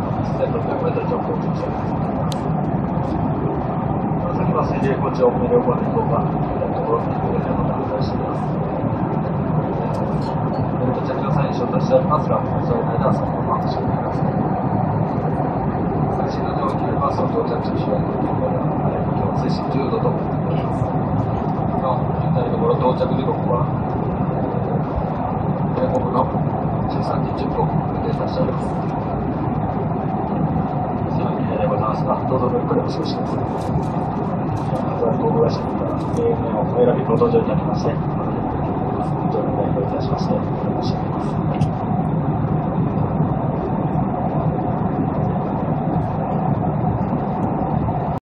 が1600メートル直行中先は水泳高地を無料化で行こうかところにご連絡をお願いしています。ベルト着用サインに招待してあります。が、それの間はそのまま走ってください。最新の上級バスを到着しようとことで、今日は水深10度となっています。の現在のところ到着時刻は、米国の13時10分予定させております。さらにでございますが、どうぞごゆっくりお過ごしください。まずは航空会社から ANA をお選びご搭乗いただきまして、非常にお願いいたしまして、